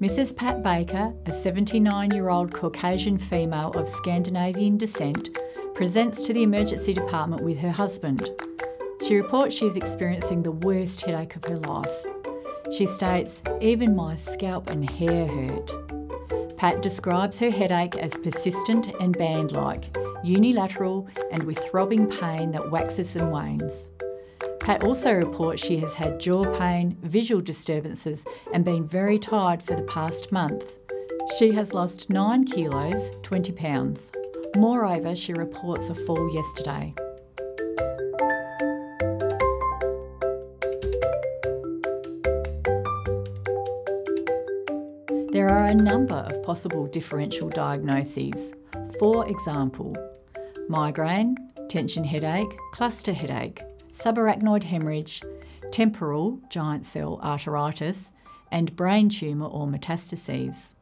Mrs. Pat Baker, a 79 year old Caucasian female of Scandinavian descent, presents to the emergency department with her husband. She reports she is experiencing the worst headache of her life. She states, Even my scalp and hair hurt. Pat describes her headache as persistent and band like, unilateral, and with throbbing pain that waxes and wanes. Pat also reports she has had jaw pain, visual disturbances, and been very tired for the past month. She has lost 9 kilos, 20 pounds. Moreover, she reports a fall yesterday. There are a number of possible differential diagnoses. For example, migraine, tension headache, cluster headache, subarachnoid hemorrhage, temporal giant cell arteritis, and brain tumour or metastases.